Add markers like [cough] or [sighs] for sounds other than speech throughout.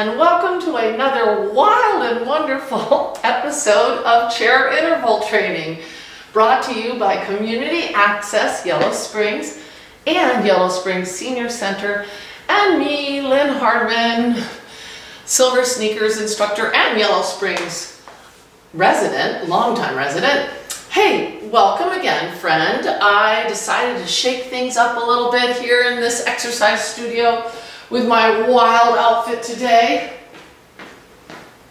and welcome to another wild and wonderful [laughs] episode of Chair Interval Training, brought to you by Community Access Yellow Springs and Yellow Springs Senior Center, and me, Lynn Hardman, Silver Sneakers instructor and Yellow Springs resident, longtime resident. Hey, welcome again, friend. I decided to shake things up a little bit here in this exercise studio with my wild outfit today.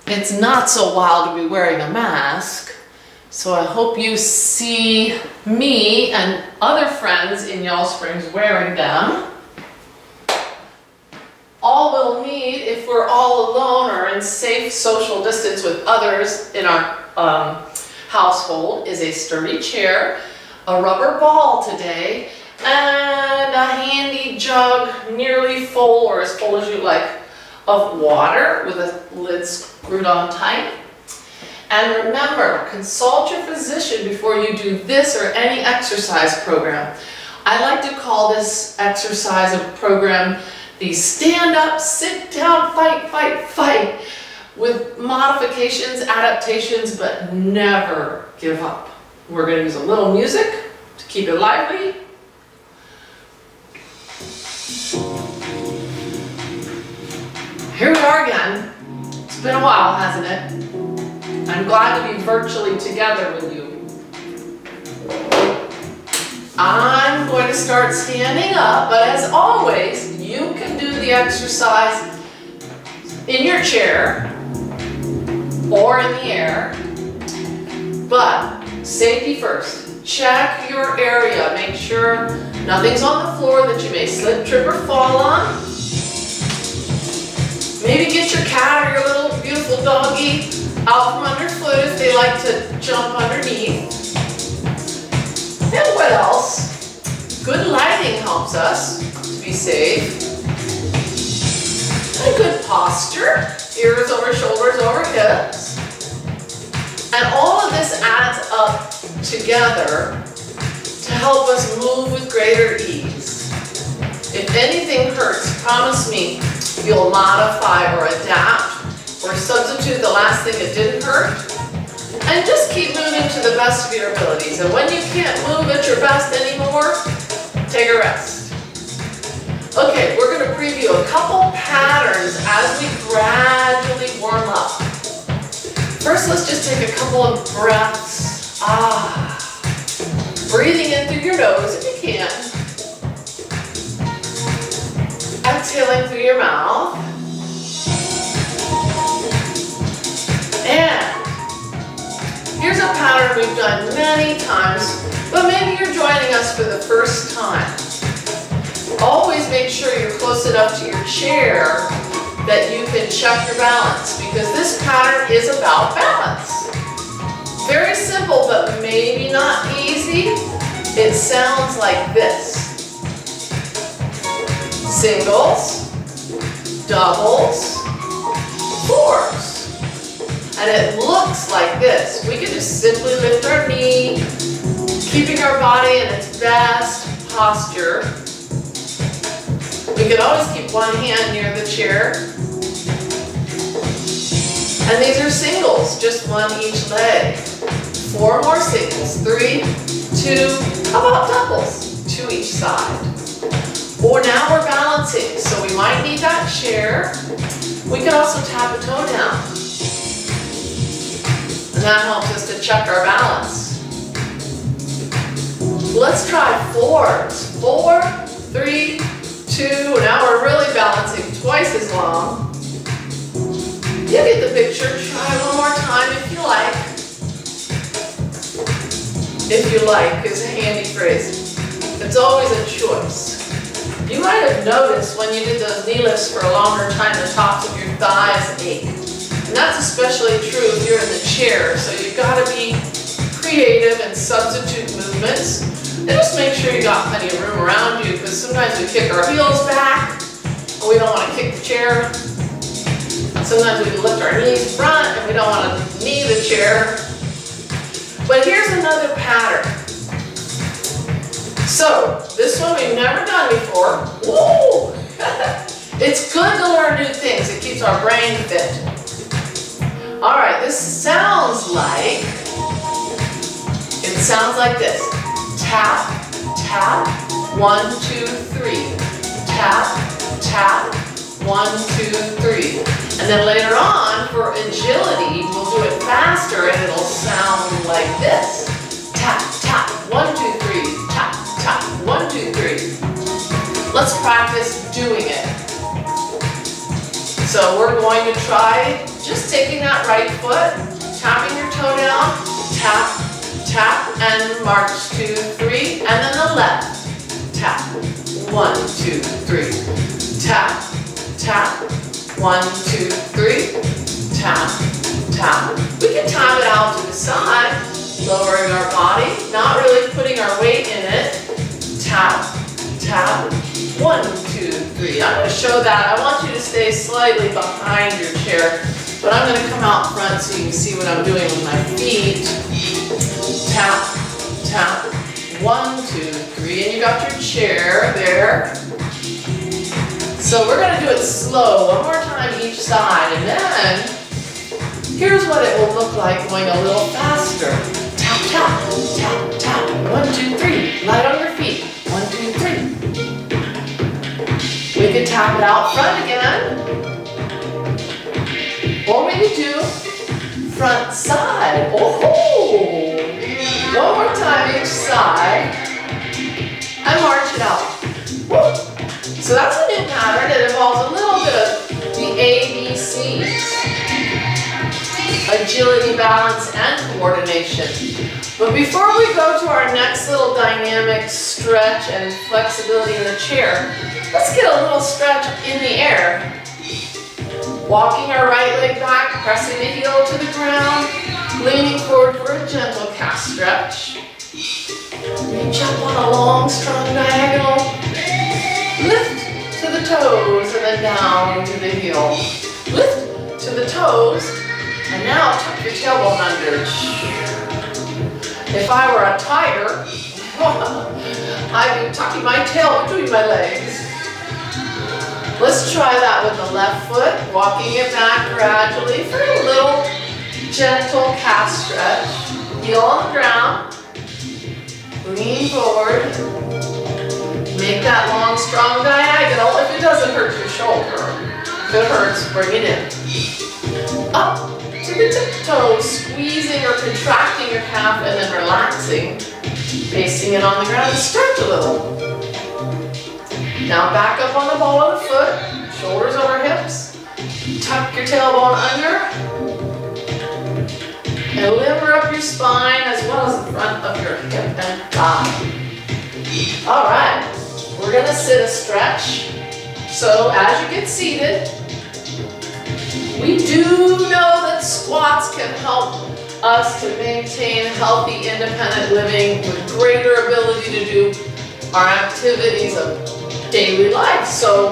It's not so wild to be wearing a mask, so I hope you see me and other friends in Yellow Springs wearing them. All we'll need if we're all alone or in safe social distance with others in our um, household is a sturdy chair, a rubber ball today, and a handy jug nearly full or as full as you like of water with a lid screwed on tight. And remember, consult your physician before you do this or any exercise program. I like to call this exercise a program the stand up, sit down, fight, fight, fight with modifications, adaptations, but never give up. We're going to use a little music to keep it lively It's been a while, hasn't it? I'm glad to be virtually together with you. I'm going to start standing up, but as always, you can do the exercise in your chair or in the air, but safety first. Check your area. Make sure nothing's on the floor that you may slip, trip, or fall on. Maybe get your cat or your little beautiful doggy out from underfoot if they like to jump underneath. And what else? Good lighting helps us to be safe. And a good posture, ears over shoulders over hips. And all of this adds up together to help us move with greater ease. If anything hurts, promise me you'll modify or adapt or substitute the last thing that didn't hurt. And just keep moving to the best of your abilities. And when you can't move at your best anymore, take a rest. Okay, we're going to preview a couple patterns as we gradually warm up. First, let's just take a couple of breaths. Ah. Breathing in through your nose if you can. Exhaling through your mouth. And here's a pattern we've done many times, but maybe you're joining us for the first time. Always make sure you're close enough to your chair that you can check your balance because this pattern is about balance. Very simple, but maybe not easy. It sounds like this singles, doubles, fours. And it looks like this. We can just simply lift our knee, keeping our body in its best posture. We can always keep one hand near the chair. And these are singles, just one each leg. Four more singles, three, two, how about doubles? Two each side. Or now we're balancing, so we might need that chair. We could also tap a toe down. And that helps us to check our balance. Let's try fours. Four, three, two, now we're really balancing twice as long. You get the picture. Try one more time if you like. If you like is a handy phrase. It's always a choice. You might have noticed when you did those knee lifts for a longer time, the tops of your thighs ache. And that's especially true if you're in the chair, so you've got to be creative and substitute movements. And just make sure you got plenty of room around you, because sometimes we kick our heels back, and we don't want to kick the chair. Sometimes we lift our knees front, and we don't want to knee the chair. But here's another pattern. So, this one we've never done before. Woo! [laughs] It's good to learn new things. It keeps our brain fit. All right, this sounds like, it sounds like this. Tap, tap, one, two, three. Tap, tap, one, two, three. And then later on, for agility, we'll do it faster and it'll sound like this. Tap, tap, one, two, three. One, two, three. Let's practice doing it. So we're going to try just taking that right foot, tapping your toe down, tap, tap, and march, two, three, and then the left. Tap, one, two, three. Tap, tap, one, two, three. Tap, tap. We can tap it out to the side, lowering our body, not really putting our weight in it. Tap, tap, one, two, three. I'm to show that. I want you to stay slightly behind your chair, but I'm going to come out front so you can see what I'm doing with my feet. Tap, tap, one, two, three. And you got your chair there. So we're going to do it slow, one more time each side, and then here's what it will look like going a little faster. Tap, tap, tap, tap, one, two, three. Light on your feet, one, two, three. We can tap it out front again. Or we can do front side. Oh! One more time each side. And march it out. So that's a new pattern. It involves a little bit of the ABCs. Agility, balance, and coordination. But before we go to our next little dynamic stretch and flexibility in the chair, let's get a little stretch in the air. Walking our right leg back, pressing the heel to the ground, leaning forward for a gentle calf stretch. Reach up on a long, strong diagonal. Lift to the toes and then down to the heel. Lift to the toes and now tuck your tailbone under. If I were a tiger, [laughs] I'd be tucking my tail between my legs. Let's try that with the left foot, walking it back gradually for a little gentle calf stretch. Heel on the ground. Lean forward. Make that long, strong diagonal. If it doesn't hurt your shoulder, if it hurts, bring it in. Up to the tiptoe, squeezing or contracting your calf and then relaxing. Facing it on the ground, stretch a little. Now back up on the ball of the foot, shoulders over hips. Tuck your tailbone under. And limber up your spine as well as the front of your hip and thigh. All right, we're gonna sit a stretch. So as you get seated, we do know that squats can help us to maintain healthy, independent living with greater ability to do our activities of daily life. So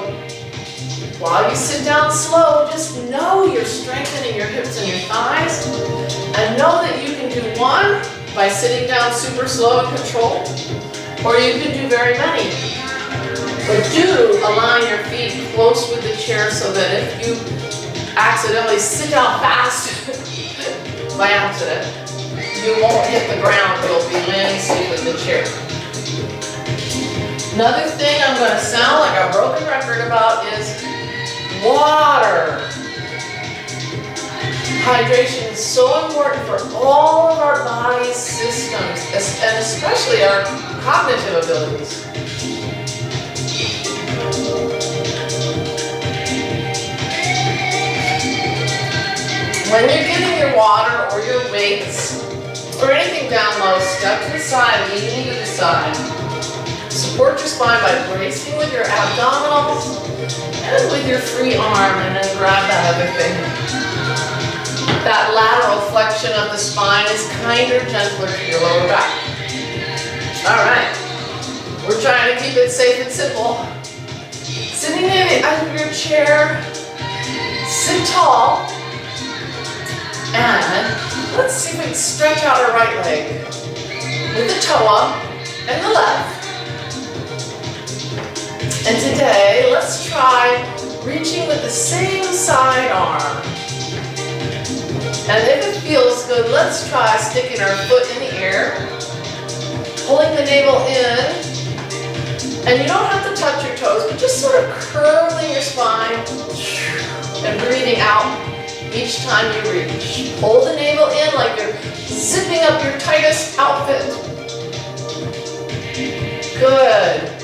while you sit down slow, just know you're strengthening your hips and your thighs. And know that you can do one by sitting down super slow and controlled, or you can do very many. But do align your feet close with the chair so that if you accidentally sit down fast by accident, you won't hit the ground, you'll be landing safe in the chair. Another thing I'm going to sound like a broken record about is water. Hydration is so important for all of our body's systems, and especially our cognitive abilities. When you're getting your water or your weights or anything down low, step to the side, leaning to the side. Support your spine by bracing with your abdominals and with your free arm and then grab that other thing. That lateral flexion of the spine is kinder, gentler to your lower back. All right, we're trying to keep it safe and simple. Sitting in of your chair, sit tall, and let's see if we can stretch out our right leg with the toe up and the left. And today, let's try reaching with the same side arm. And if it feels good, let's try sticking our foot in the air, pulling the navel in, and you don't have to touch your toes, but just sort of curling your spine and breathing out each time you reach. Hold the navel in like you're zipping up your tightest outfit. Good.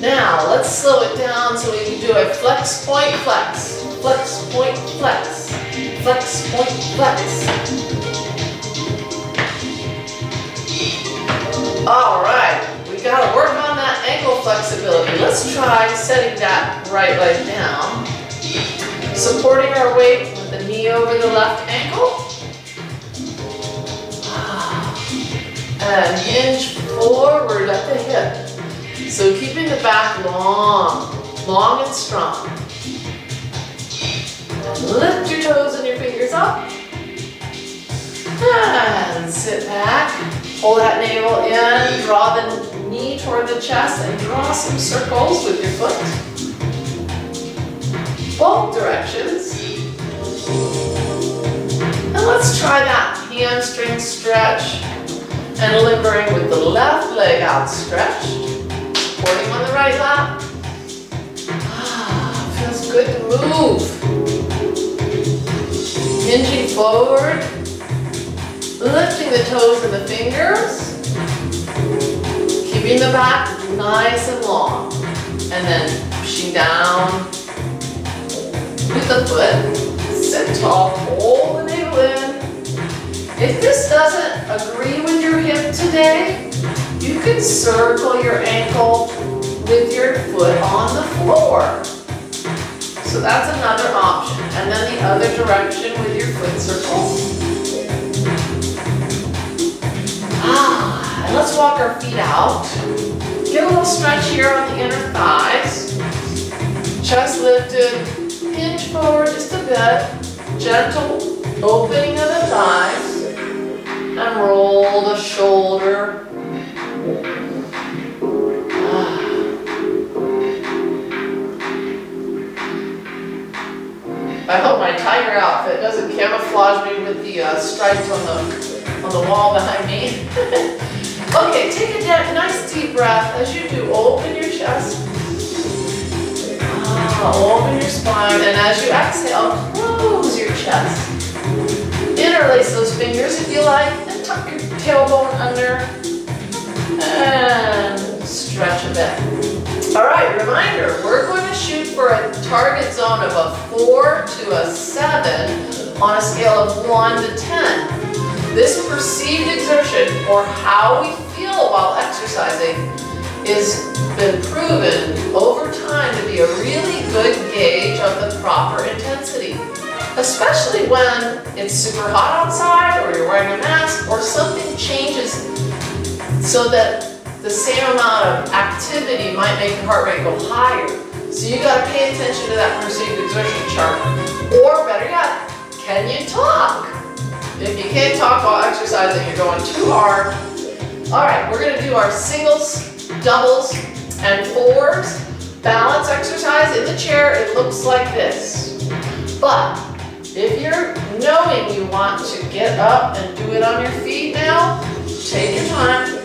Now, let's slow it down so we can do a flex, point, flex. Flex, point, flex. Flex, point, flex. All right, we gotta work on that ankle flexibility. Let's try setting that right leg down. Supporting our weight with the knee over the left ankle. Ah. And hinge forward at the hip. So keeping the back long, long and strong. Lift your toes and your fingers up. And sit back. Pull that navel in, draw the knee toward the chest and draw some circles with your foot. Both directions. And let's try that hamstring stretch and limbering with the left leg outstretched. Supporting on the right lap. Ah, feels good to move. Hinging forward. Lifting the toes and the fingers. Keeping the back nice and long. And then pushing down with the foot. Sit tall, hold the in. If this doesn't agree with your hip today, you can circle your ankle with your foot on the floor. So that's another option. And then the other direction with your foot circle. Ah, and let's walk our feet out. Get a little stretch here on the inner thighs. Chest lifted, hinge forward just a bit. Gentle opening of the thighs and roll the shoulder. I hope my tiger outfit doesn't camouflage me with the uh, stripes on the on the wall behind me. [laughs] okay, take a nice deep breath as you do. Open your chest. Open your spine, and as you exhale, close your chest. Interlace those fingers if you like, and tuck your tailbone under, and stretch a bit. All right, reminder, we're going to shoot for a target zone of a 4 to a 7 on a scale of 1 to 10. This perceived exertion, or how we feel while exercising, is been proven over time to be a really good gauge of the proper intensity especially when it's super hot outside or you're wearing a mask or something changes so that the same amount of activity might make your heart rate go higher. So you got to pay attention to that perceived exertion chart. Or better yet, can you talk? If you can't talk while exercising, you're going too hard. All right, we're going to do our singles, doubles, and fours. Balance exercise in the chair, it looks like this. But if you're knowing you want to get up and do it on your feet now, take your time.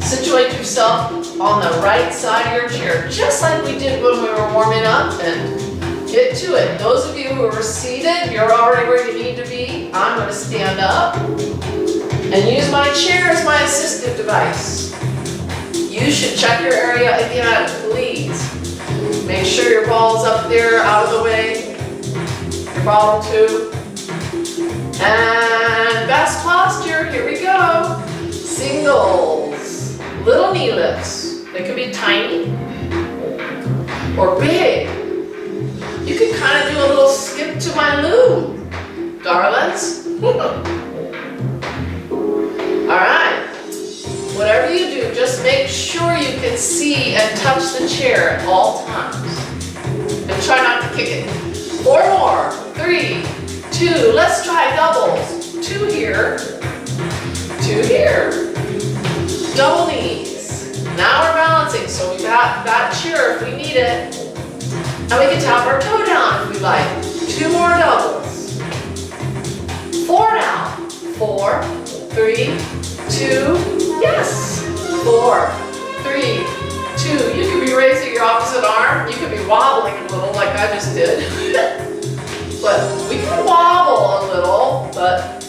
Situate yourself on the right side of your chair, just like we did when we were warming up, and get to it. Those of you who are seated, you're already where you need to be. I'm going to stand up and use my chair as my assistive device. You should check your area again, please. Make sure your ball's up there, out of the way, your bottle too. And best posture, here we go. Singles, little knee lifts. They could be tiny or big. You can kind of do a little skip to my loo, darlings. [laughs] All right. Whatever you do, just make sure you can see and touch the chair at all times. And try not to kick it. Four more. Three, two. Let's try doubles. Two here. Two here. Double knees. Now we're balancing, so we got that chair if we need it. And we can tap our toe down if we like. Two more doubles. Four now. Four, three, two, yes. Four, three, two. You could be raising your opposite arm. You could be wobbling a little like I just did. [laughs] but we can wobble a little, but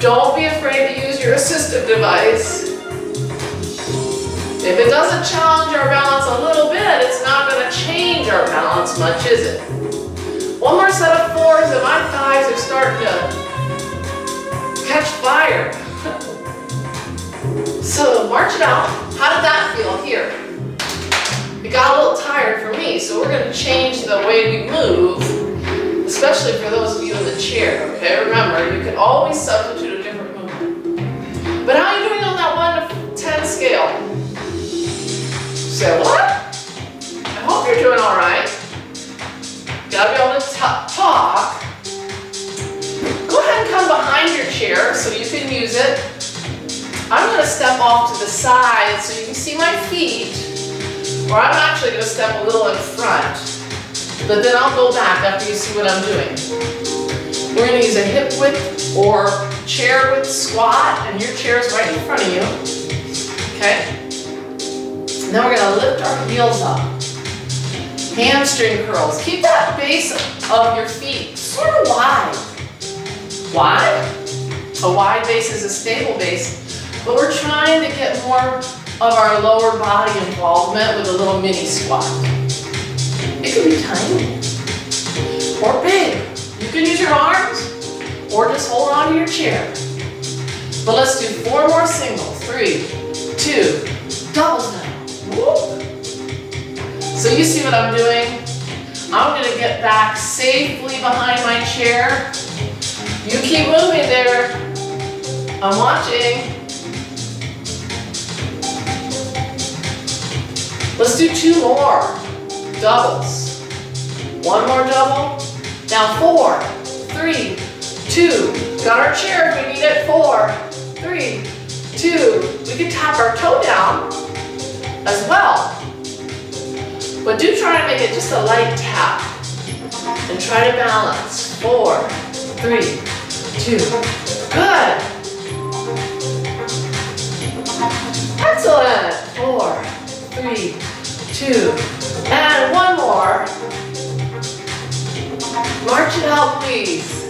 don't be afraid to use your assistive device. If it doesn't challenge our balance a little bit, it's not going to change our balance much, is it? One more set of fours and my thighs are starting to catch fire. So march it out. How did that feel here? It got a little tired for me, so we're going to change the way we move, especially for those of you in the chair, okay? Remember, you can always substitute a different movement. But how are you doing on that 1 to 10 scale? Say what? I hope you're doing all right. You gotta be able to talk. Go ahead and come behind your chair so you can use it. I'm gonna step off to the side so you can see my feet. Or I'm actually gonna step a little in front. But then I'll go back after you see what I'm doing. We're gonna use a hip width or chair width squat and your chair is right in front of you. Okay? Then we're gonna lift our heels up. Hamstring curls. Keep that base of your feet sort of wide. Why? A wide base is a stable base, but we're trying to get more of our lower body involvement with a little mini squat. It could be tiny or big. You can use your arms or just hold on to your chair. But let's do four more singles. Three, two, doubles now. So you see what I'm doing? I'm gonna get back safely behind my chair. You keep moving there. I'm watching. Let's do two more doubles. One more double. Now four, three, two. Got our chair if we need it. Four, three, two. We can tap our toe down as well. But do try to make it just a light tap. And try to balance. Four, three, two. Good. Excellent. Four, three, two. And one more. March it out, please.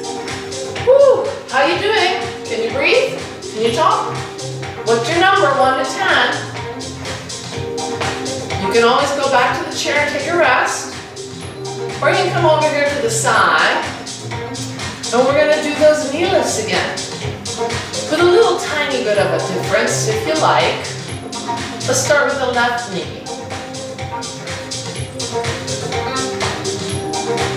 Woo. How you doing? Can you breathe? Can you talk? What's your number, one to 10? You can always go back to the chair and take a rest. Or you can come over here to the side. And we're going to do those knee lifts again. Put a little tiny bit of a difference if you like. Let's start with the left knee.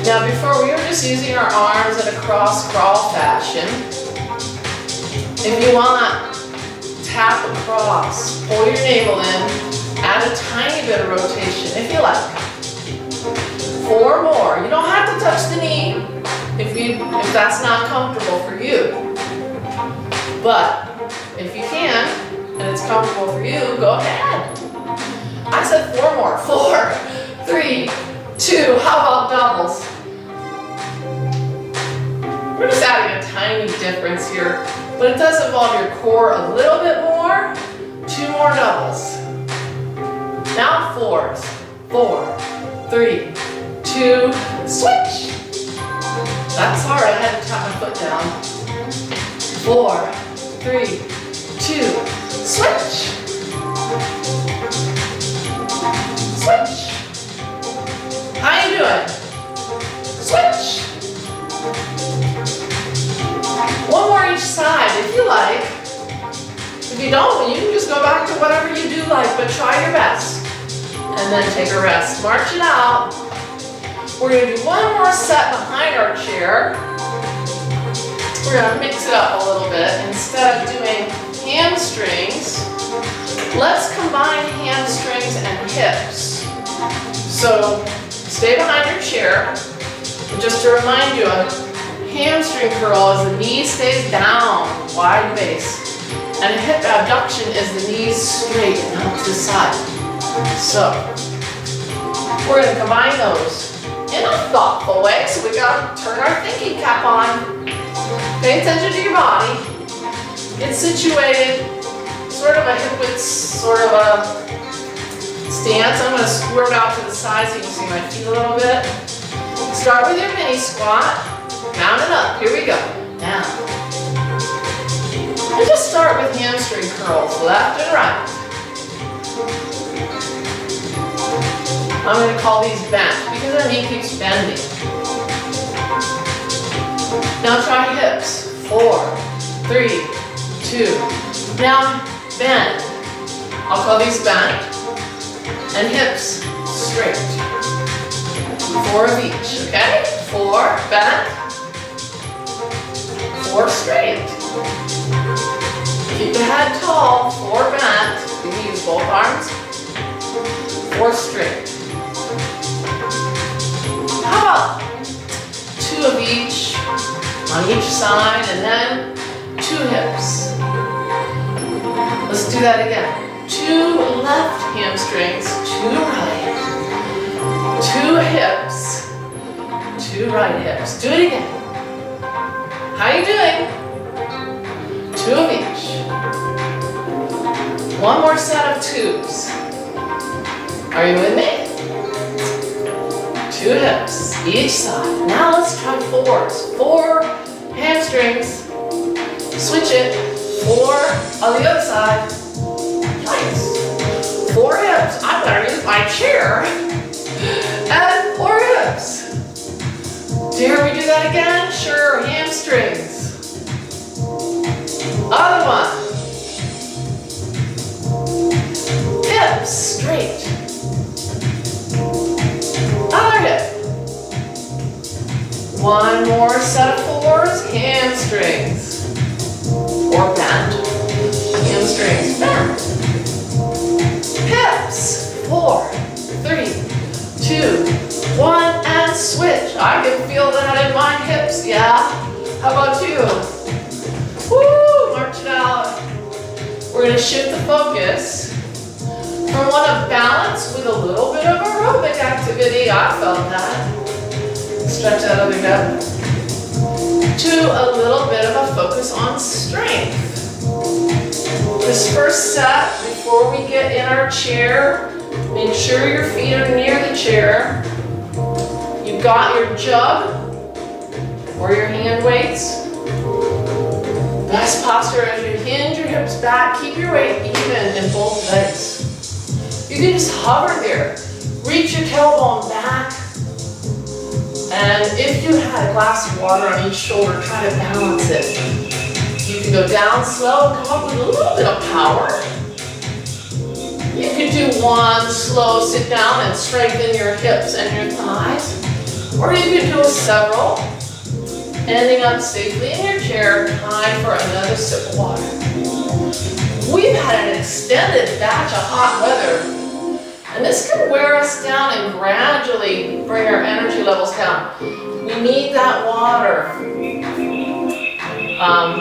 Now before we were just using our arms in a cross crawl fashion. If you want, tap across, pull your navel in, Add a tiny bit of rotation if you like. Four more. You don't have to touch the knee if, you, if that's not comfortable for you. But if you can, and it's comfortable for you, go ahead. I said four more. [laughs] Four, three, two. How about doubles? We're just adding a tiny difference here, but it does involve your core a little bit more. Two more doubles. Now fours. Four, three, two, switch. That's hard, I had to tap my foot down. Four, three, two, switch. Switch. How you doing? Switch. One more each side if you like. If you don't, you can just go back to whatever you do like, but try your best and then take a rest. March it out. We're going to do one more set behind our chair. We're going to mix it up a little bit. Instead of doing hamstrings, let's combine hamstrings and hips. So stay behind your chair. Just to remind you, a hamstring curl is the knee stays down, wide base. And a hip abduction is the knees straight and up to the side. So, We're gonna combine those in a thoughtful way. So we gotta turn our thinking cap on. Pay attention to your body. Get situated. Sort of a hip sort of a stance. I'm gonna squirt out to the side so you can see my feet a little bit. Start with your mini squat. Mount it up. Here we go. Now. And just start with hamstring curls, left and right. I'm going to call these bent because our knee keeps bending. Now try hips. Four, three, two. Now bend. I'll call these bent. And hips straight. Four of each, okay? Four, bent. Four straight. Keep the head tall, four bent. You can use both arms. Four straight. How about two of each on each side and then two hips. Let's do that again. Two left hamstrings, two right. Two hips, two right hips. Do it again. How you doing? Two of each. One more set of twos. Are you with me? Two hips, each side. Now let's try fours. Four hamstrings. Switch it. Four on the other side. Nice. Four hips. I better use my chair. And four hips. Dare we do that again? Sure, hamstrings. Other one. Hips, straight. Other hip. One more set of fours, hamstrings. Or bent. Hamstrings, bent. Hips, four, three, two, one, and switch. I can feel that in my hips, yeah? How about you? Woo, march it out. We're gonna shift the focus from one of balance with a little bit of aerobic activity, I felt that. Stretch that other hip. To a little bit of a focus on strength. This first set, before we get in our chair, make sure your feet are near the chair. You've got your jug or your hand weights. Best posture as you hinge your hips back, keep your weight even in both legs. You can just hover there. Reach your tailbone back. And if you had a glass of water on each shoulder, try to balance it. You can go down slow, and come up with a little bit of power. You can do one slow sit down and strengthen your hips and your thighs. Or you can do several, ending up safely in your chair, time for another sip of water. We've had an extended batch of hot weather and this can wear us down and gradually bring our energy levels down. We need that water um,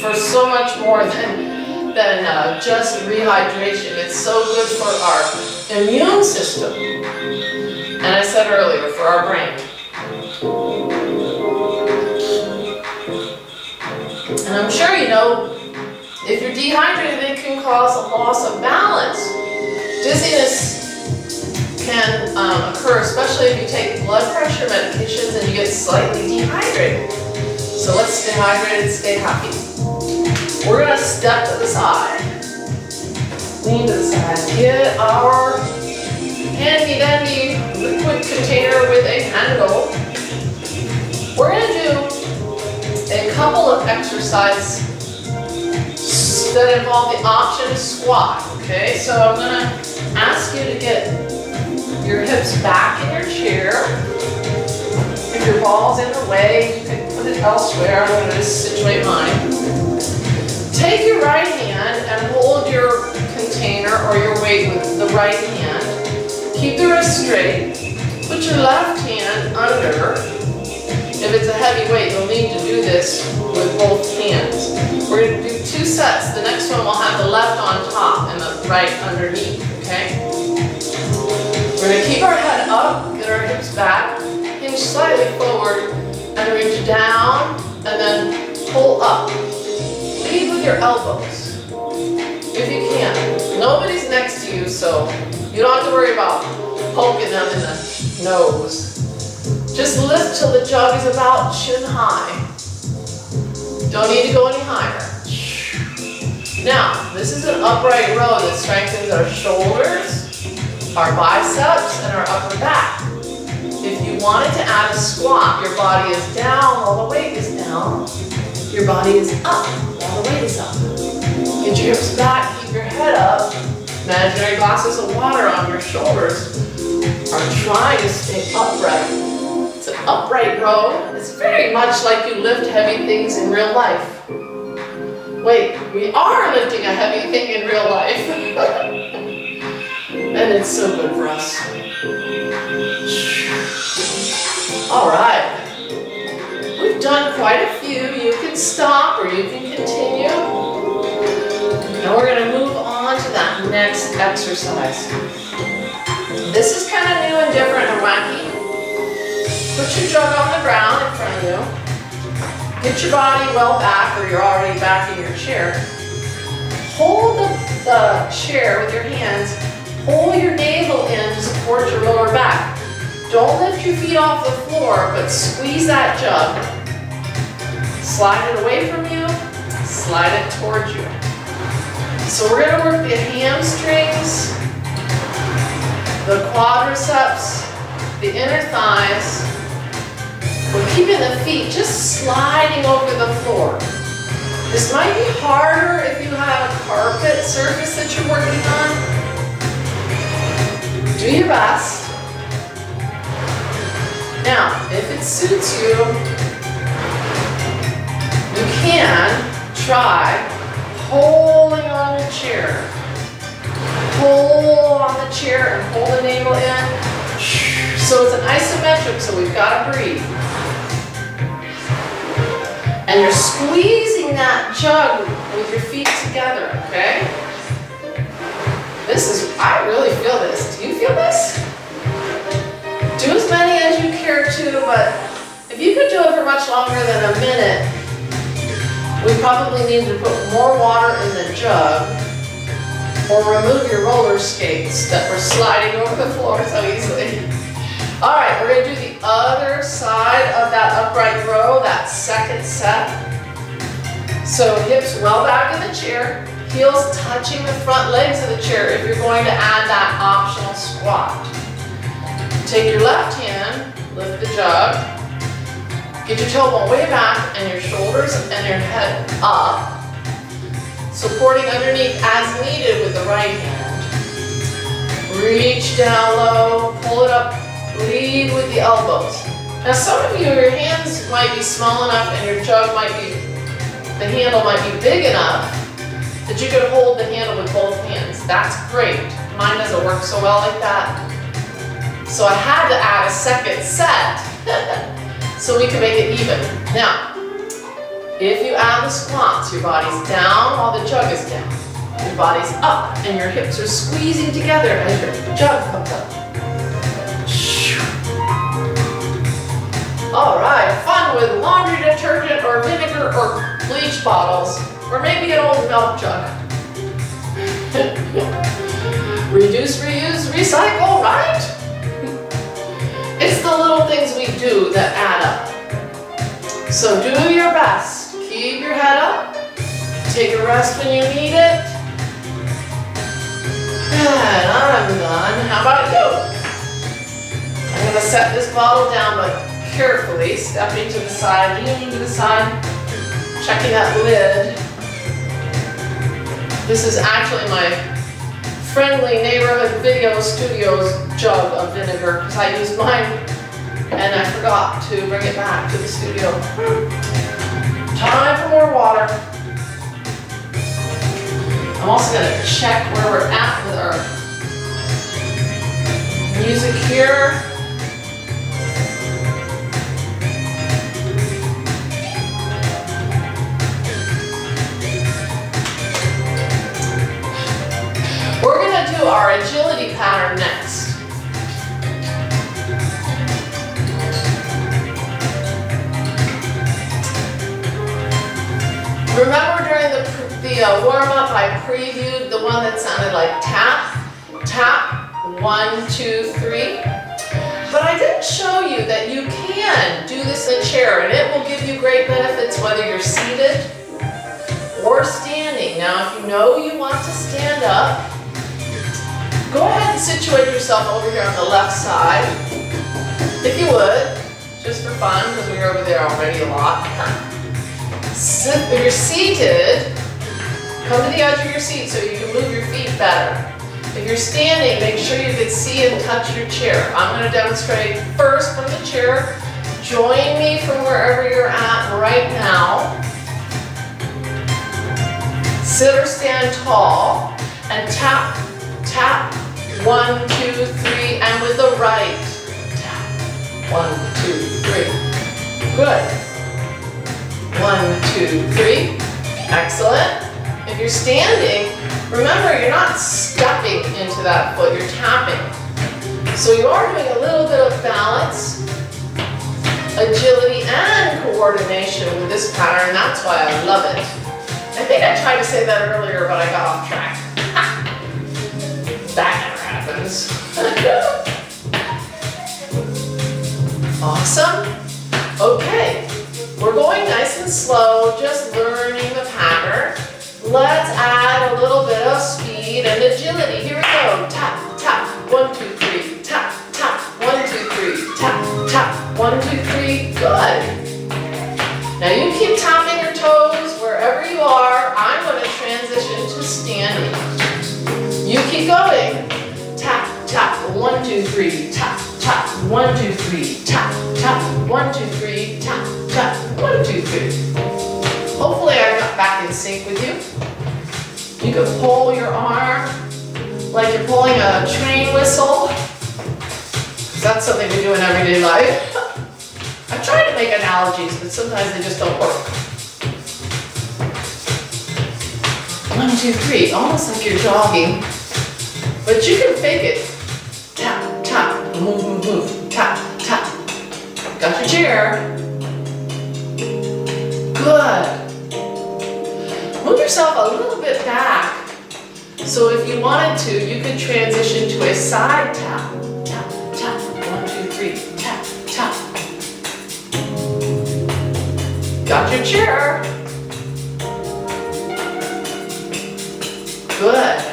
for so much more than, than uh, just rehydration. It's so good for our immune system. And I said earlier, for our brain. And I'm sure you know, if you're dehydrated, it can cause a loss of balance. Dizziness can um, occur, especially if you take blood pressure medications and you get slightly dehydrated. So let's stay hydrated, stay happy. We're gonna step to the side. Lean to the side. Get our handy dandy liquid container with a handle. We're gonna do a couple of exercises that involve the option squat. Okay, so I'm gonna ask you to get your hips back in your chair. If your ball's in the way, you can put it elsewhere. I'm going to situate mine. Take your right hand and hold your container or your weight with the right hand. Keep the wrist straight. Put your left hand under. If it's a heavy weight, you'll need to do this with both hands. We're going to do two sets. The next one will have the left on top and the right underneath, okay? We're gonna keep our head up, get our hips back, hinge slightly forward, and reach down, and then pull up. Lead with your elbows, if you can. Nobody's next to you, so you don't have to worry about poking them in the nose. Just lift till the jug is about chin high. Don't need to go any higher. Now, this is an upright row that strengthens our shoulders, our biceps, and our upper back. If you wanted to add a squat, your body is down while the weight is down. Your body is up while the weight is up. Get your hips back, keep your head up. Imaginary glasses of water on your shoulders are trying to stay upright. It's an upright row. It's very much like you lift heavy things in real life. Wait, we are lifting a heavy thing in real life. [laughs] and it's so good for us. All right. We've done quite a few. You can stop or you can continue. Now we're going to move on to that next exercise. This is kind of new and different and wacky. Put your jug on the ground in front of you. Get your body well back or you're already back in your chair. Hold the, the chair with your hands. Pull your navel in to support your lower back. Don't lift your feet off the floor, but squeeze that jug. Slide it away from you, slide it towards you. So we're gonna work the hamstrings, the quadriceps, the inner thighs. Keeping the feet just sliding over the floor. This might be harder if you have a carpet surface that you're working on. Do your best. Now, if it suits you, you can try holding on your chair. Pull on the chair and pull the navel in. So it's an isometric, so we've got to breathe. And you're squeezing that jug with your feet together, okay? This is, I really feel this. Do you feel this? Do as many as you care to, but if you could do it for much longer than a minute, we probably need to put more water in the jug or remove your roller skates that were sliding over the floor so easily. All right, we're gonna do the other side of that upright row, that second set. So hips well back in the chair, heels touching the front legs of the chair if you're going to add that optional squat. Take your left hand, lift the jug, get your tailbone way back and your shoulders and your head up, supporting underneath as needed with the right hand. Reach down low, pull it up, lead with the elbows. Now some of you, your hands might be small enough and your jug might be, the handle might be big enough that you could hold the handle with both hands. That's great. Mine doesn't work so well like that. So I had to add a second set [laughs] so we can make it even. Now, if you add the squats, your body's down while the jug is down. Your body's up and your hips are squeezing together as your jug comes up. All right, fun with laundry detergent or vinegar or bleach bottles, or maybe an old milk jug. [laughs] Reduce, reuse, recycle, right? It's the little things we do that add up. So do your best. Keep your head up. Take a rest when you need it. And I'm done. How about you? I'm going to set this bottle down, but carefully, stepping to the side, leaning to the side, checking that lid. This is actually my friendly neighborhood video studios jug of vinegar because I used mine and I forgot to bring it back to the studio. Time for more water. I'm also going to check where we're at with our music here. we're going to do our agility pattern next. Remember during the, the uh, warm-up, I previewed the one that sounded like tap, tap, one, two, three. But I didn't show you that you can do this in a chair, and it will give you great benefits whether you're seated or standing. Now, if you know you want to stand up, go ahead and situate yourself over here on the left side, if you would, just for fun, because we are over there already a lot. Sit, if you're seated, come to the edge of your seat so you can move your feet better. If you're standing, make sure you can see and touch your chair. I'm going to demonstrate first from the chair. Join me from wherever you're at right now. Sit or stand tall and tap, tap, one, two, three, and with the right, one, two, three. Good. One, two, three. Excellent. If you're standing, remember you're not stepping into that foot, you're tapping. So you are doing a little bit of balance, agility, and coordination with this pattern. That's why I love it. I think I tried to say that earlier, but I got off track. That never happens. awesome. Okay, we're going nice and slow, just learning the pattern. Let's add a little bit of speed and agility. Here we go. Tap, tap, one, two, three. Tap, tap, one, two, three. Tap, tap, one, two, three. Good. Now you keep tapping your toes wherever you are. I'm going to transition to standing. Keep going. Tap, tap, one, two, three. Tap, tap, one, two, three. Tap, tap, one, two, three. Tap, tap, one, two, three. Hopefully I'm not back in sync with you. You can pull your arm like you're pulling a train whistle. That's something we do in everyday life. [laughs] I try to make analogies, but sometimes they just don't work. One, two, three, almost like you're jogging. But you can fake it. Tap, tap, move, move, move, tap, tap. Got your chair. Good. Move yourself a little bit back. So if you wanted to, you could transition to a side tap. Tap, tap, one, two, three, tap, tap. Got your chair. Good.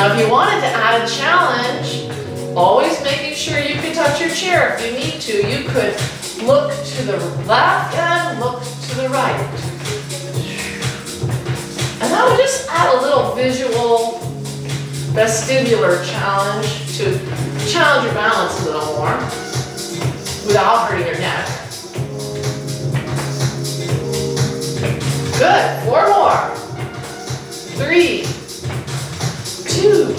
Now if you wanted to add a challenge, always making sure you can touch your chair. If you need to, you could look to the left and look to the right. And that would just add a little visual vestibular challenge to challenge your balance a little more without hurting your neck. Good, four more. Three, two,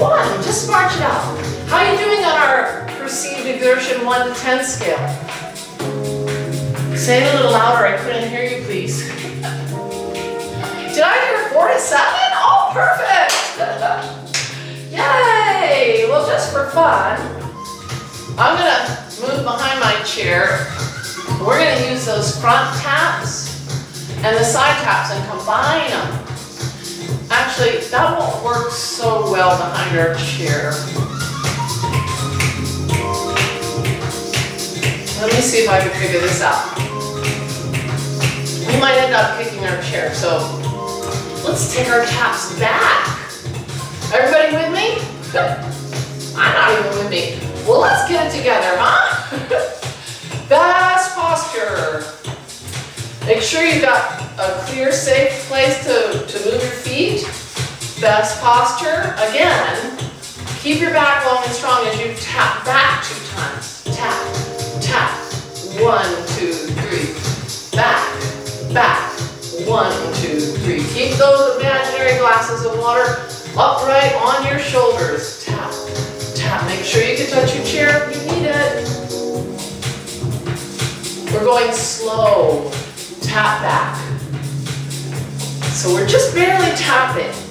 one. Just march it out. How are you doing on our perceived exertion 1 to 10 scale? Say it a little louder, I couldn't hear you, please. Did I hear 4 to 7? Oh, perfect! [laughs] Yay! Well, just for fun, I'm gonna move behind my chair. We're gonna use those front taps and the side taps and combine them. Actually, that won't work so well behind our chair. Let me see if I can figure this out. We might end up kicking our chair, so let's take our taps back. Everybody with me? [laughs] I'm not even with me. Well, let's get it together, huh? [laughs] Best posture. Make sure you've got a clear, safe place to, Best posture. Again, keep your back long and strong as you tap back two times. Tap, tap. One, two, three. Back, back. One, two, three. Keep those imaginary glasses of water upright on your shoulders. Tap, tap. Make sure you can touch your chair if you need it. We're going slow. Tap back. So we're just barely tapping.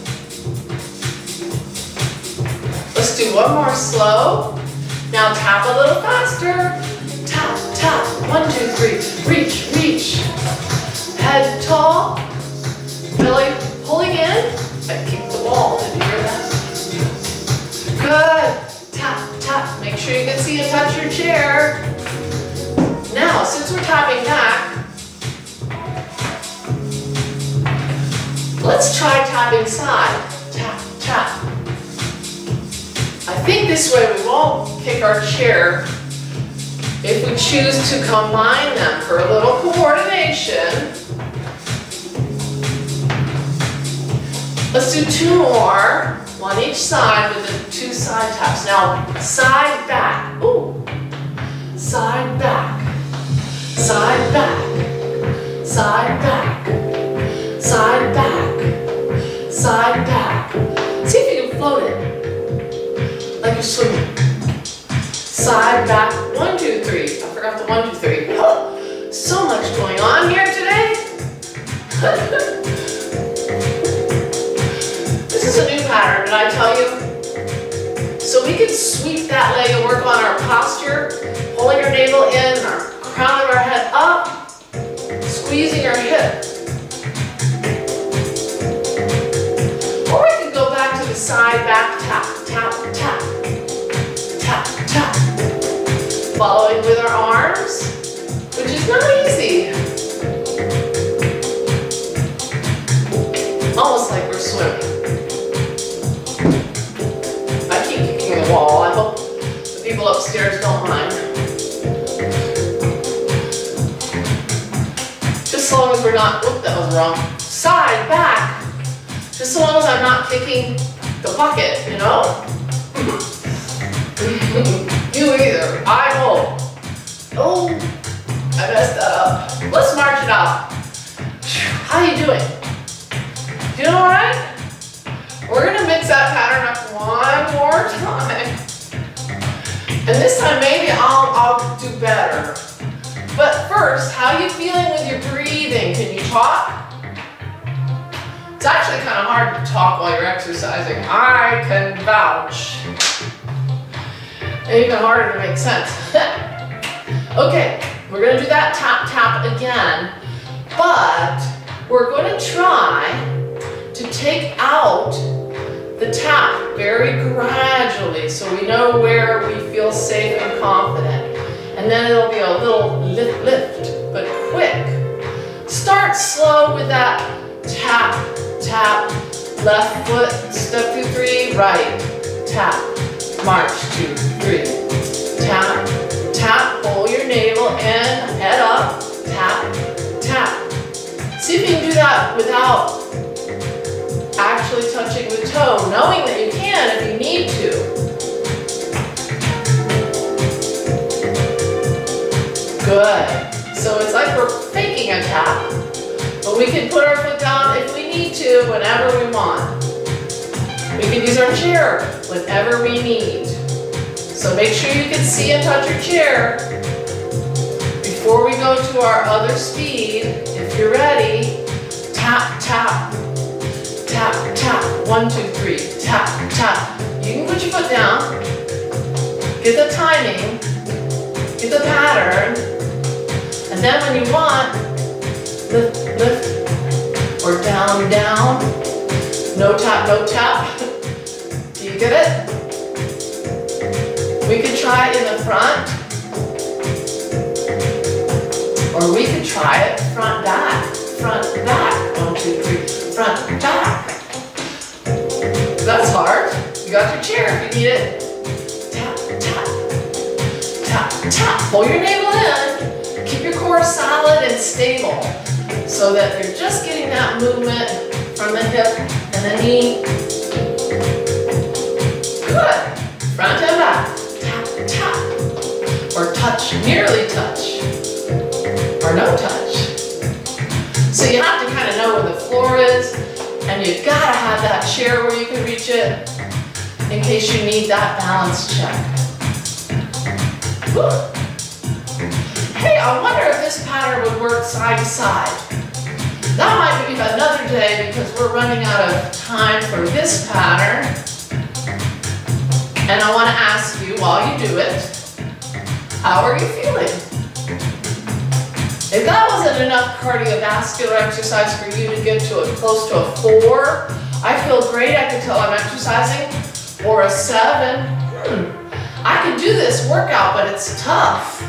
Let's do one more slow. Now tap a little faster. Tap, tap. One, two, three. Reach, reach. Head tall, belly pulling in. I kicked the wall, did you hear that? Good. Tap, tap. Make sure you can see and touch your chair. Now, since we're tapping back, let's try tapping side. Tap, tap. I think this way we won't kick our chair if we choose to combine them for a little coordination, let's do two more, one each side with the two side taps. Now, side back, ooh, side back, side back, side back, side back, side back. See if you can float it, like. Side, back, one, two, three. I forgot the one, two, three. Oh, [laughs] so much going on here today. [laughs] this is a new pattern, did I tell you? So we can sweep that leg and work on our posture, pulling our navel in, our crown of our head up, squeezing our hip. Or we can go back to the side, is not easy. Almost like we're swimming. I keep kicking the wall. I hope the people upstairs don't mind. Just as long as we're not, whoop, that was wrong. Side, back. Just as long as I'm not kicking the bucket, you know? [laughs] You either. I hope. Oh, I messed that up. Let's march it out. How you doing? Doing all right? We're gonna mix that pattern up one more time. And this time maybe I'll, I'll do better. But first, how are you feeling with your breathing? Can you talk? It's actually kind of hard to talk while you're exercising. I can vouch and even harder to make sense. [laughs] okay, we're gonna do that tap tap again, but we're gonna try to take out the tap very gradually so we know where we feel safe and confident. And then it'll be a little lift, lift, but quick. Start slow with that tap, tap, left foot, step through three, right, tap, march, two, three. Tap, tap, pull your navel in, head up, tap, tap. See if you can do that without actually touching the toe, knowing that you can if you need to. Good. So it's like we're faking a tap, but we can put our foot down if we need to, whenever we want. We can use our chair whenever we need. So make sure you can see and touch your chair. Before we go to our other speed, if you're ready, tap, tap, tap, tap. One, two, three, tap, tap. You can put your foot down, get the timing, get the pattern, and then when you want, lift, lift, or down, down. No tap, no tap. [laughs] Do you get it? We could try it in the front. Or we could try it front, back, front, back. One, two, three, front, back. That's hard. You got your chair if you need it. Tap, tap, tap, tap. Pull your navel in. Keep your core solid and stable so that you're just getting that movement from the hip and the knee. Good. Front and back. Or touch, nearly touch. Or no touch. So you have to kind of know where the floor is and you've got to have that chair where you can reach it in case you need that balance check. Whew. Hey, I wonder if this pattern would work side to side. That might be another day because we're running out of time for this pattern. And I want to ask you while you do it, how are you feeling? If that wasn't enough cardiovascular exercise for you to get to a close to a four, I feel great, I can tell I'm exercising, or a seven, hmm, I can do this workout, but it's tough.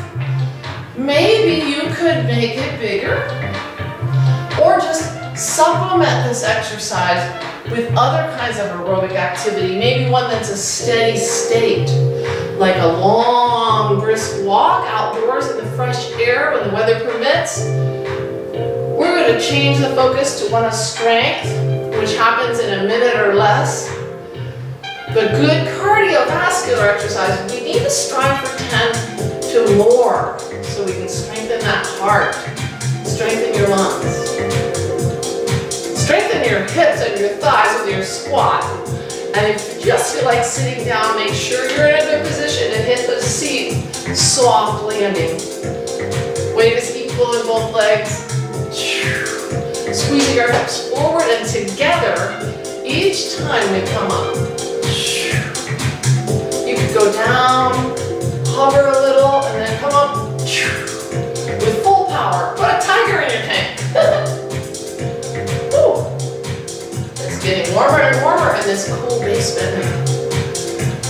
Maybe you could make it bigger, or just supplement this exercise with other kinds of aerobic activity, maybe one that's a steady state, like a long, brisk walk outdoors in the fresh air when the weather permits. We're going to change the focus to one of strength, which happens in a minute or less. But good cardiovascular exercise, we need to strive for 10 to more so we can strengthen that heart, strengthen your lungs. Strengthen your hips and your thighs with your squat. And if you just feel like sitting down, make sure you're in a good position to hit the seat. Soft landing. Weight is equal in both legs. Squeezing our hips forward and together each time we come up. You could go down, hover a little, and then come up with full power. Put a tiger in your tank. [laughs] getting warmer and warmer in this cool basement.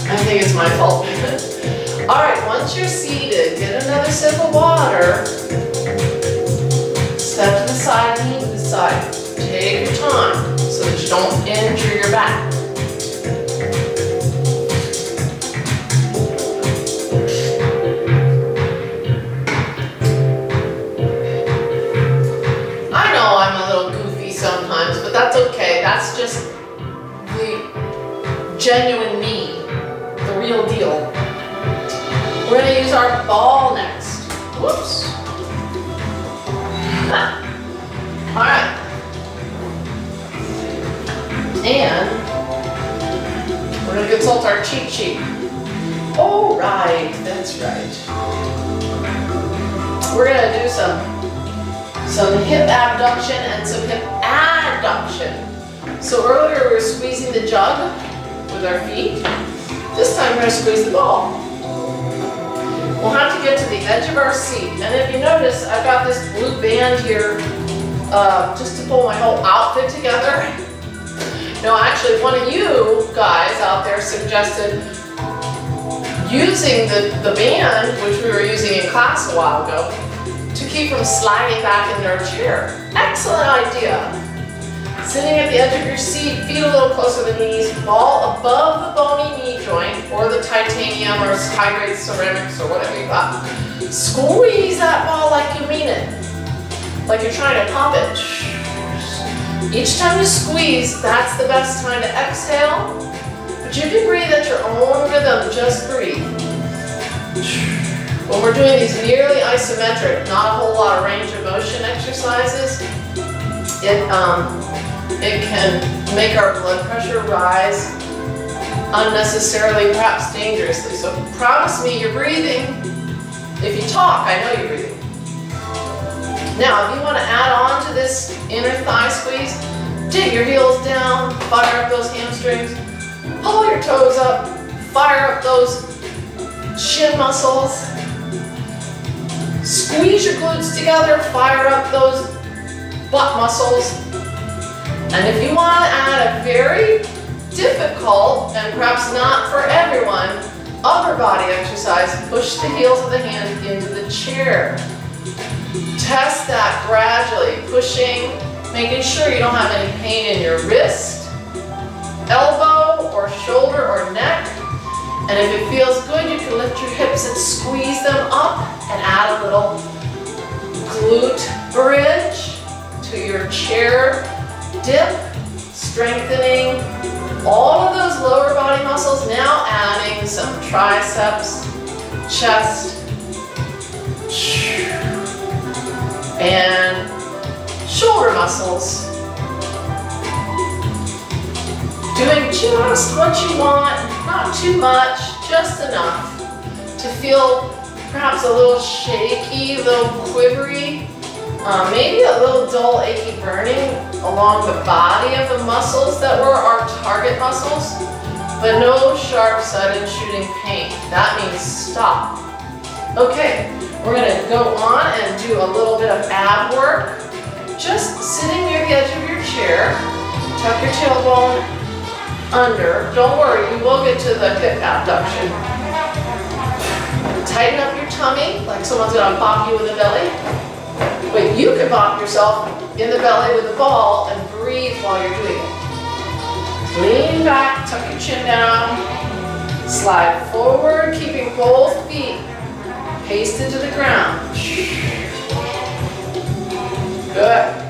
I think it's my fault. [laughs] All right, once you're seated, get another sip of water. Step to the side, knee to the side. Take your time so that you don't injure your back. Genuine me, the real deal. We're to use our ball next. Whoops. [laughs] All right. And we're to consult our cheat sheet. All right, that's right. We're to do some, some hip abduction and some hip adduction. So earlier we were squeezing the jug with our feet. This time we're going to squeeze the ball. We'll have to get to the edge of our seat. And if you notice, I've got this blue band here uh, just to pull my whole outfit together. No, actually, one of you guys out there suggested using the, the band, which we were using in class a while ago, to keep from sliding back in our chair. Excellent idea. Sitting at the edge of your seat, feet a little closer to the knees, ball above the bony knee joint or the titanium or high-grade ceramics or whatever you got. Squeeze that ball like you mean it. Like you're trying to pop it. Each time you squeeze, that's the best time to exhale. But you can breathe at your own rhythm, just breathe. When we're doing these nearly isometric, not a whole lot of range of motion exercises, it um, it can make our blood pressure rise unnecessarily, perhaps dangerously. So promise me you're breathing. If you talk, I know you're breathing. Now, if you want to add on to this inner thigh squeeze, dig your heels down, fire up those hamstrings, pull your toes up, fire up those shin muscles, squeeze your glutes together, fire up those butt muscles, and if you want to add a very difficult, and perhaps not for everyone, upper body exercise, push the heels of the hand into the chair. Test that gradually, pushing, making sure you don't have any pain in your wrist, elbow, or shoulder, or neck. And if it feels good, you can lift your hips and squeeze them up and add a little glute bridge to your chair dip, strengthening all of those lower body muscles, now adding some triceps, chest, and shoulder muscles. Doing just what you want, not too much, just enough to feel perhaps a little shaky, a little quivery, uh, maybe a little dull, achy burning along the body of the muscles that were our target muscles, but no sharp, sudden shooting pain. That means stop. Okay, We're gonna go on and do a little bit of ab work. Just sitting near the edge of your chair, tuck your tailbone under. Don't worry, you will get to the hip abduction. Tighten up your tummy, like someone's gonna bop you in the belly. But you can bop yourself in the belly with the ball and breathe while you're doing it. Lean back, tuck your chin down, slide forward, keeping both feet pasted to the ground. Good.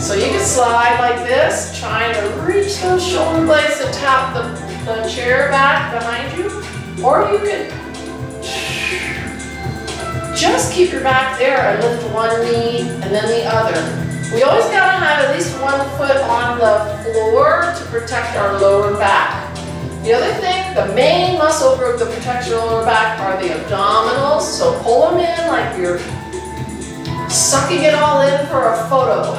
So you can slide like this, trying to reach those shoulder blades to tap the, the chair back behind you. Or you can just keep your back there and lift one knee and then the other. We always gotta have at least one foot on the floor to protect our lower back. The other thing, the main muscle group that protects your lower back are the abdominals. So pull them in like you're sucking it all in for a photo.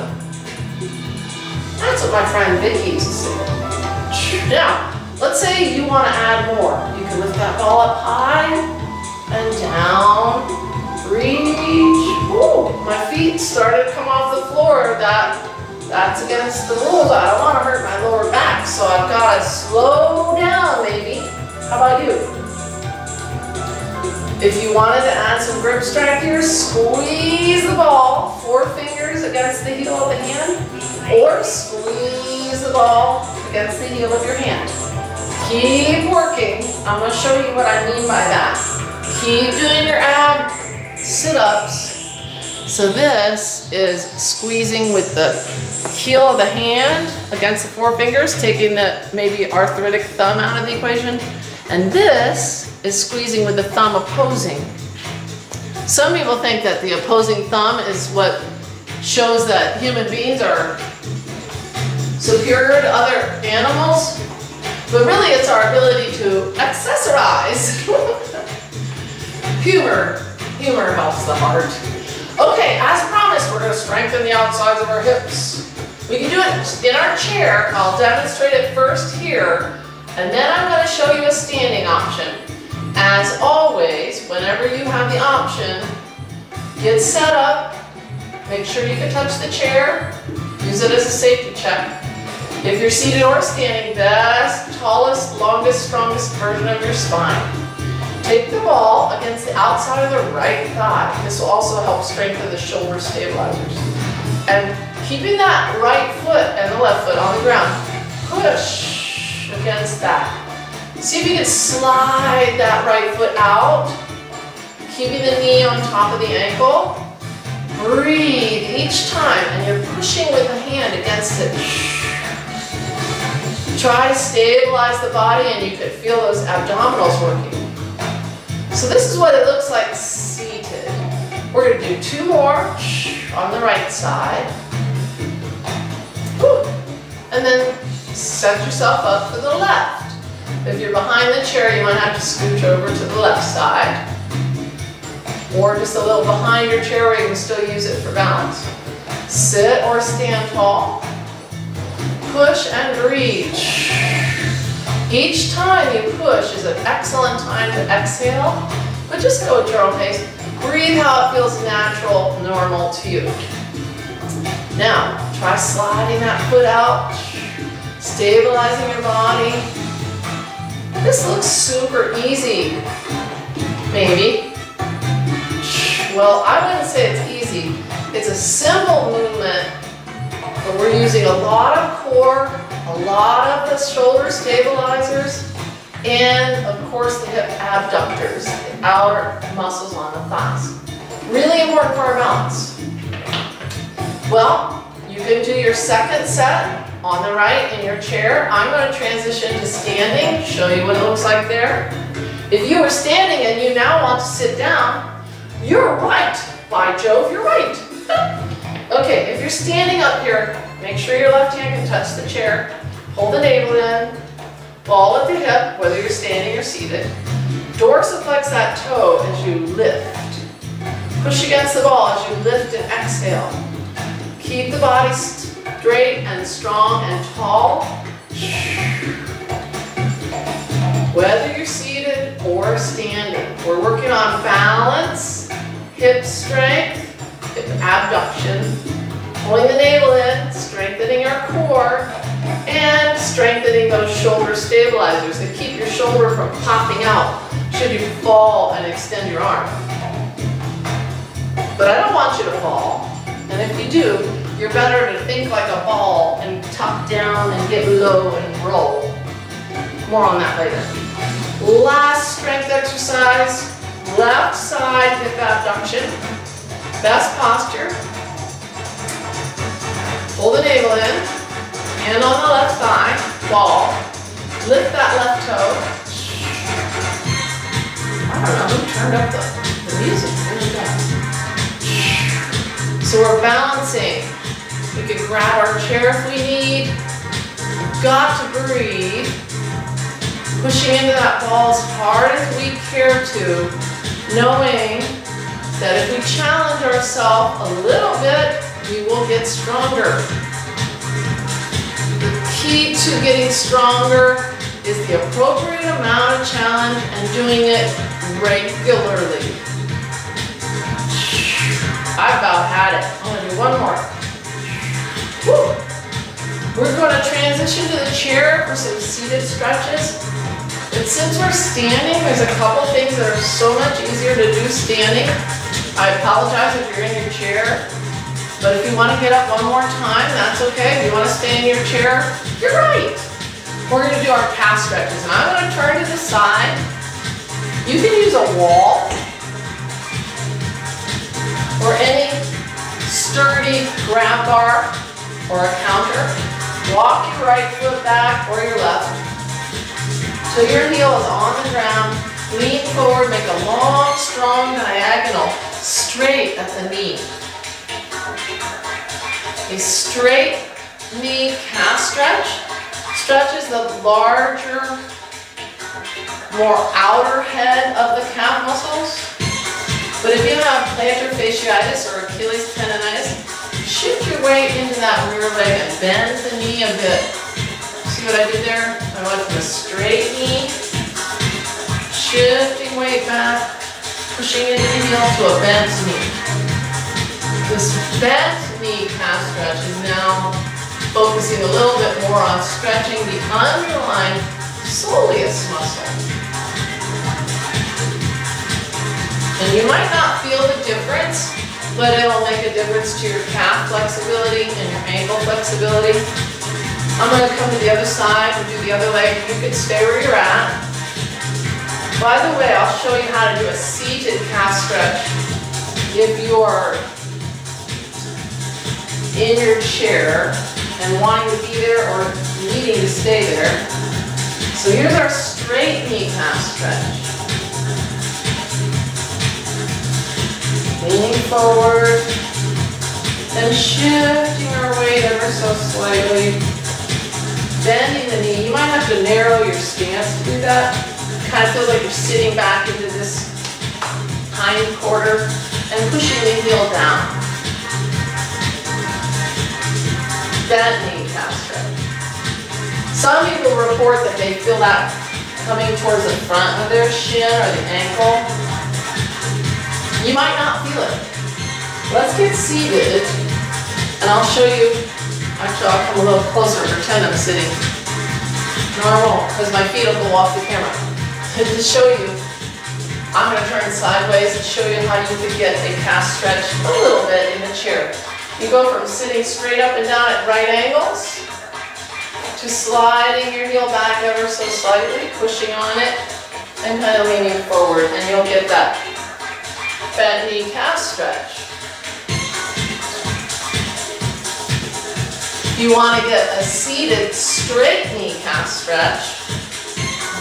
That's what my friend Vicky used to say. Now, let's say you want to add more. You can lift that ball up high and down. Reach. Ooh, my feet started to come off the floor. That that's against the rules. I don't want to hurt my lower back, so I've got to slow down, maybe. How about you? If you wanted to add some grip strength here, squeeze the ball, four fingers against the heel of the hand, or squeeze the ball against the heel of your hand. Keep working. I'm going to show you what I mean by that. Keep doing your ab sit-ups. So this is squeezing with the heel of the hand against the four fingers, taking the maybe arthritic thumb out of the equation. And this is squeezing with the thumb opposing. Some people think that the opposing thumb is what shows that human beings are superior to other animals, but really it's our ability to accessorize. [laughs] Humor, humor helps the heart. Okay, as promised, we're gonna strengthen the outsides of our hips. We can do it in our chair. I'll demonstrate it first here, and then I'm gonna show you a standing option. As always, whenever you have the option, get set up, make sure you can touch the chair, use it as a safety check. If you're seated or standing, best, tallest, longest, strongest version of your spine. Take the ball against the outside of the right thigh. This will also help strengthen the shoulder stabilizers. And keeping that right foot and the left foot on the ground, push against that. See if you can slide that right foot out, keeping the knee on top of the ankle. Breathe each time, and you're pushing with the hand against it. Try to stabilize the body, and you could feel those abdominals working. So this is what it looks like seated. We're going to do two more on the right side. And then set yourself up for the left. If you're behind the chair, you might have to scooch over to the left side. Or just a little behind your chair where you can still use it for balance. Sit or stand tall. Push and reach. Each time you push is an excellent time to exhale, but just go at your own pace. Breathe how it feels natural, normal to you. Now, try sliding that foot out, stabilizing your body. This looks super easy, maybe. Well, I wouldn't say it's easy. It's a simple movement, but we're using a lot of core a lot of the shoulder stabilizers, and of course the hip abductors, the outer muscles on the thighs. Really important for our balance. Well, you can do your second set on the right in your chair. I'm going to transition to standing, show you what it looks like there. If you are standing and you now want to sit down, you're right. By Jove, you're right. [laughs] okay, if you're standing up here, Make sure your left hand can touch the chair. Hold the navel in. Ball at the hip, whether you're standing or seated. Dorsiflex that toe as you lift. Push against the ball as you lift and exhale. Keep the body straight and strong and tall. Whether you're seated or or standing. We're working on balance, hip strength, hip abduction, pulling the navel in, strengthening our core, and strengthening those shoulder stabilizers that keep your shoulder from popping out should you fall and extend your arm. But I don't want you to fall. And if you do, you're better to think like a ball and tuck down and get low and roll. More on that later. Last strength exercise, left side hip abduction. Best posture. Pull the navel in, hand on the left thigh, ball. Lift that left toe. I don't know turned up the, the music. So we're balancing. We can grab our chair if we need. got to breathe. Pushing into that ball as hard as we care to, knowing that if we challenge ourselves a little bit, we will get stronger. The key to getting stronger is the appropriate amount of challenge and doing it regularly. I about had it. I'm gonna do one more. Woo. We're gonna transition to the chair for some seated stretches. But since we're standing, there's a couple things that are so much easier to do standing. I apologize if you're in your chair, but if you want to get up one more time, that's okay. If you want to stay in your chair, you're right. We're going to do our calf stretches, and I'm going to turn to the side. You can use a wall or any sturdy grab bar or a counter. Walk your right foot back or your left. So your heel is on the ground. Lean forward, make a long, strong diagonal, straight at the knee. A straight knee calf stretch stretches the larger, more outer head of the calf muscles. But if you have plantar fasciitis or Achilles tendonitis, shift your weight into that rear leg and bend the knee a bit See what I did there? I went from a straight knee, shifting weight back, pushing into the heel to a bent knee. This bent knee calf stretch is now focusing a little bit more on stretching the underlying soleus muscle. And you might not feel the difference, but it'll make a difference to your calf flexibility and your ankle flexibility. I'm going to come to the other side and do the other leg. You can stay where you're at. By the way, I'll show you how to do a seated calf stretch if you're in your chair and wanting to be there or needing to stay there. So here's our straight knee calf stretch. Leaning forward and shifting our weight ever so slightly bending the knee. You might have to narrow your stance to do that. Kind of feels like you're sitting back into this hind quarter and pushing the heel down. Knee calf stretch. Some people report that they feel that coming towards the front of their shin or the ankle. You might not feel it. Let's get seated and I'll show you Actually, I'll come a little closer, pretend I'm sitting. No, I won't, because my feet will go off the camera. [laughs] to show you, I'm going to turn sideways and show you how you can get a calf stretch a little bit in the chair. You go from sitting straight up and down at right angles to sliding your heel back ever so slightly, pushing on it, and kind of leaning forward, and you'll get that bent knee calf stretch. You want to get a seated straight knee calf stretch,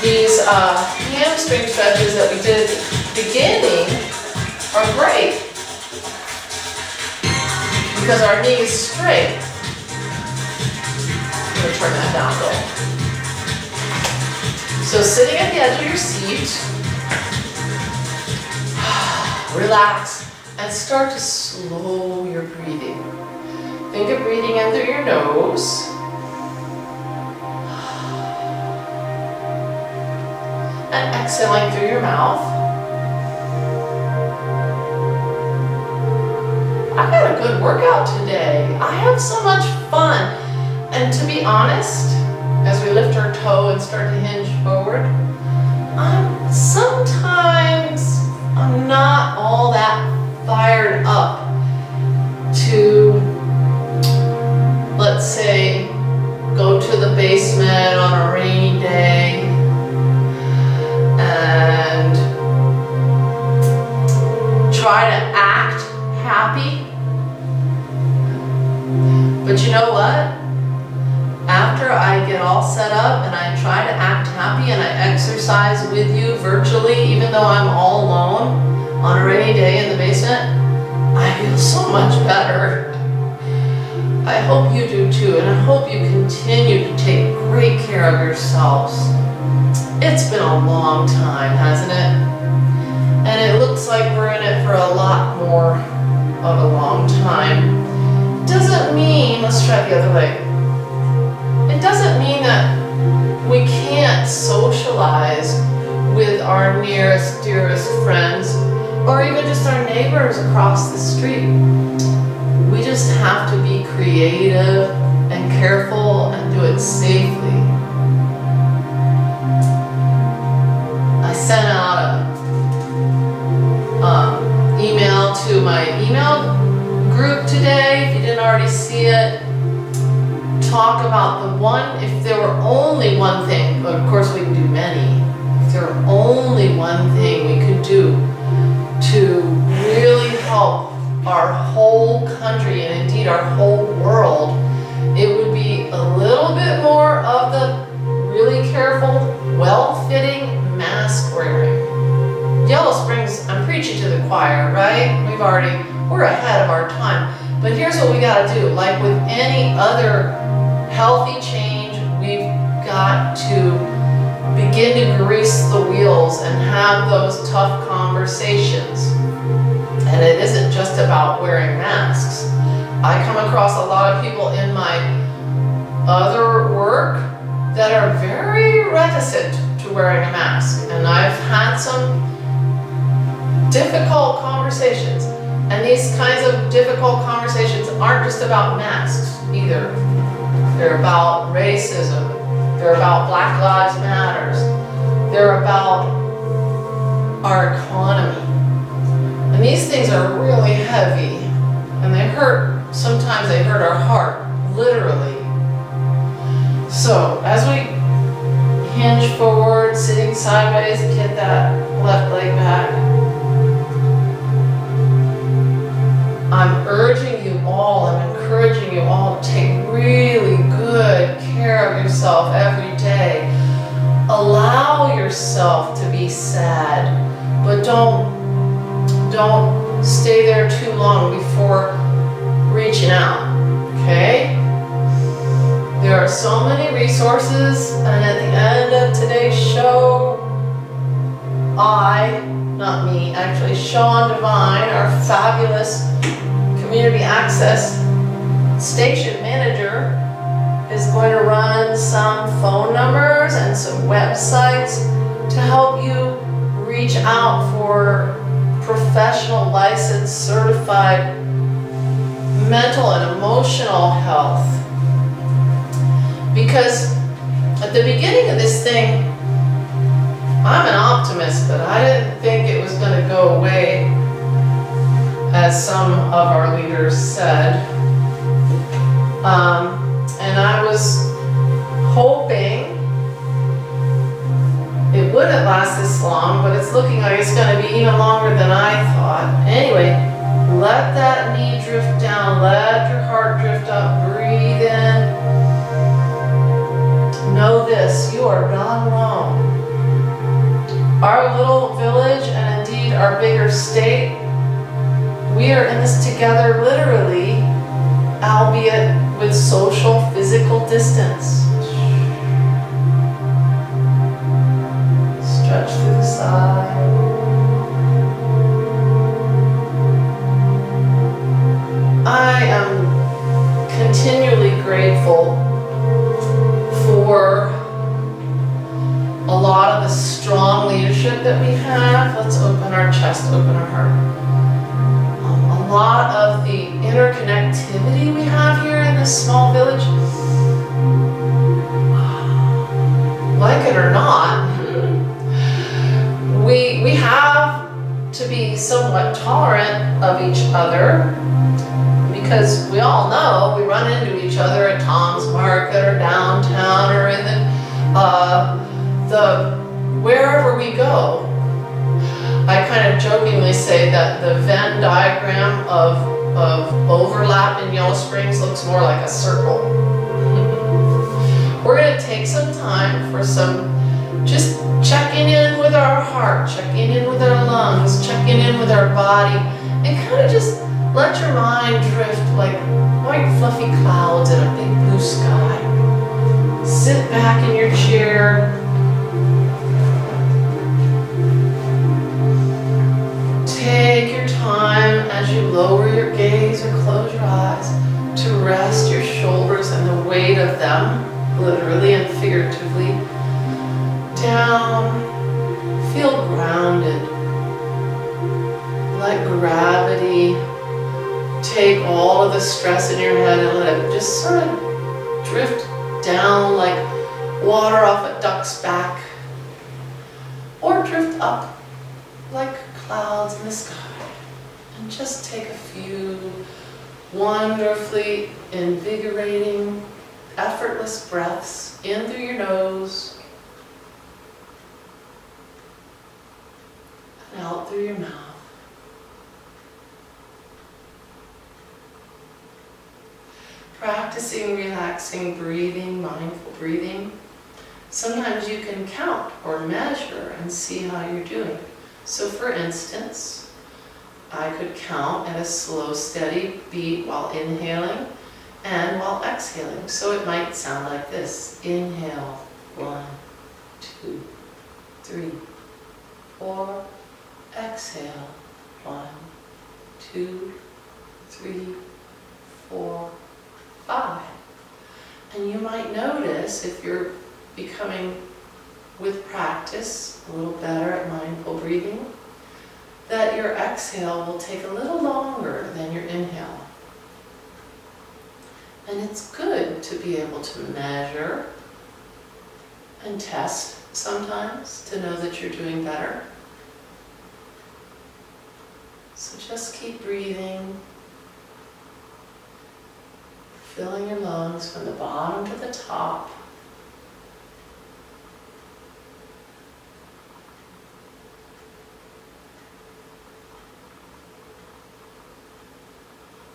these uh, hamstring stretches that we did at the beginning are great because our knee is straight. I'm going to turn that down little. So sitting at the edge of your seat, [sighs] relax and start to slow your breathing. Think of breathing in through your nose. And exhaling through your mouth. I got a good workout today. I have so much fun. And to be honest, as we lift our toe and start to hinge forward, I'm sometimes I'm not all that fired up to, let's say, go to the basement on a rainy day and try to act happy. But you know what? After I get all set up and I try to act happy and I exercise with you virtually, even though I'm all alone on a rainy day in the basement, I feel so much better. I hope you do too, and I hope you continue to take great care of yourselves. It's been a long time, hasn't it? And it looks like we're in it for a lot more of a long time. Doesn't mean, let's try the other way. It doesn't mean that we can't socialize with our nearest, dearest friends or even just our neighbors across the street. We just have to be creative and careful and do it safely. I sent out a um, email to my email group today, if you didn't already see it. Talk about the one, if there were only one thing, but of course we can do many, if there were only one thing we could do to really help our whole country and indeed our whole world, it would be a little bit more of the really careful, well-fitting mask wearing. Yellow Springs, I'm preaching to the choir, right? We've already, we're ahead of our time. But here's what we gotta do. Like with any other healthy change, we've got to begin to grease the wheels and have those tough conversations. And it isn't just about wearing masks. I come across a lot of people in my other work that are very reticent to wearing a mask. And I've had some difficult conversations. And these kinds of difficult conversations aren't just about masks either. They're about racism, they're about Black Lives Matters. They're about our economy. And these things are really heavy and they hurt, sometimes they hurt our heart, literally. So as we hinge forward, sitting sideways, get that left leg back. I'm urging you all, I'm encouraging you all to take really good care of yourself every day. Allow yourself to be sad, but don't don't stay there too long before reaching out. Okay? There are so many resources, and at the end of today's show, I, not me, actually Sean Devine, our fabulous community access station manager, is going to run some phone numbers and some websites to help you reach out for professional licensed certified mental and emotional health. Because at the beginning of this thing I'm an optimist but I didn't think it was going to go away as some of our leaders said um, and I was hoping it wouldn't last this long, but it's looking like it's going to be even longer than I thought. Anyway, let that knee drift down, let your heart drift up, breathe in. Know this, you are not alone. Our little village and indeed our bigger state, we are in this together literally, albeit with social physical distance. With our body, and kind of just let your mind drift like white fluffy clouds in a big blue sky. Sit back in your chair.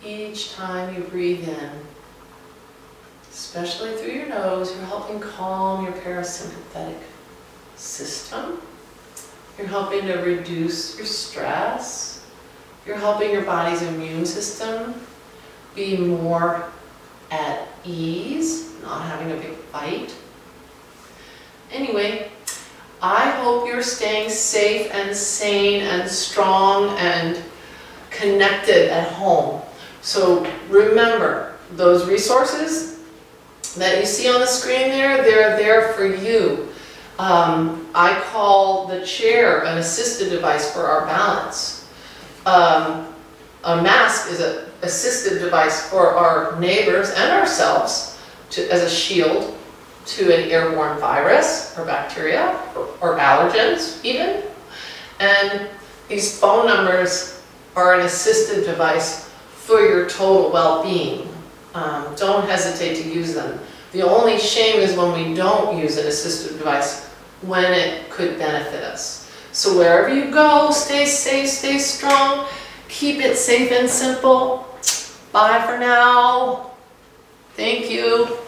Each time you breathe in, especially through your nose, you're helping calm your parasympathetic system. You're helping to reduce your stress. You're helping your body's immune system be more at ease, not having a big fight. Anyway, I hope you're staying safe and sane and strong and connected at home. So remember, those resources that you see on the screen there, they're there for you. Um, I call the chair an assisted device for our balance. Um, a mask is an assisted device for our neighbors and ourselves to, as a shield to an airborne virus or bacteria or, or allergens even. And these phone numbers are an assistive device for your total well-being. Um, don't hesitate to use them. The only shame is when we don't use an assistive device when it could benefit us. So wherever you go, stay safe, stay strong, keep it safe and simple. Bye for now. Thank you.